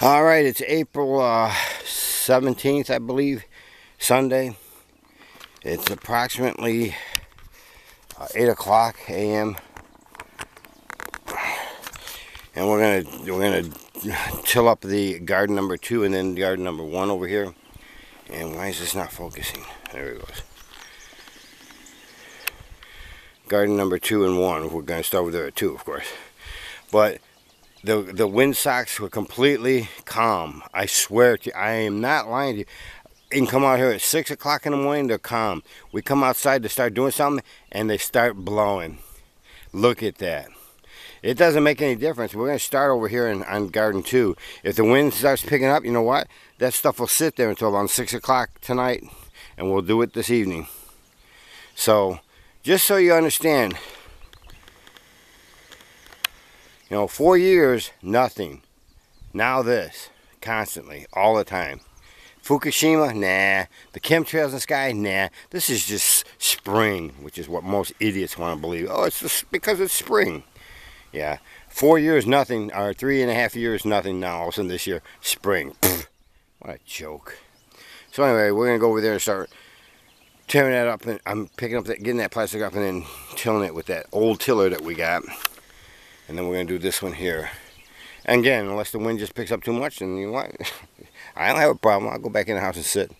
All right, it's April uh, 17th, I believe, Sunday. It's approximately uh, 8 o'clock a.m. And we're gonna we're gonna till up the garden number two and then garden number one over here. And why is this not focusing? There it goes. Garden number two and one. We're gonna start with there at two, of course. But the the wind socks were completely calm. I swear to you, I am not lying to you. You can come out here at six o'clock in the morning, they're calm. We come outside to start doing something and they start blowing. Look at that. It doesn't make any difference. We're going to start over here in, on Garden 2. If the wind starts picking up, you know what? That stuff will sit there until around 6 o'clock tonight, and we'll do it this evening. So, just so you understand, you know, four years, nothing. Now this, constantly, all the time. Fukushima, nah. The chemtrails in the sky, nah. This is just spring, which is what most idiots want to believe. Oh, it's just because it's spring. Yeah. Four years, nothing. Or three and a half years, nothing. Now, all of a sudden this year, spring. Pfft. What a joke. So anyway, we're going to go over there and start tearing that up. And I'm picking up that, getting that plastic up and then tilling it with that old tiller that we got. And then we're going to do this one here. And again, unless the wind just picks up too much, and you want. I don't have a problem. I'll go back in the house and sit.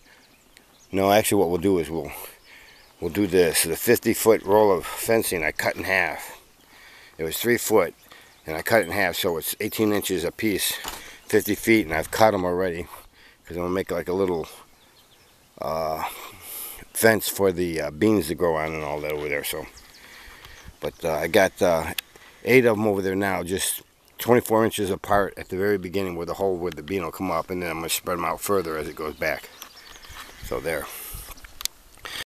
No, actually what we'll do is we'll we'll do this. The 50 foot roll of fencing I cut in half. It was three foot and I cut it in half so it's 18 inches a piece, 50 feet and I've cut them already because I'm to make like a little uh, fence for the uh, beans to grow on and all that over there. So, But uh, I got uh, eight of them over there now, just 24 inches apart at the very beginning where the hole where the bean will come up and then I'm going to spread them out further as it goes back. So there.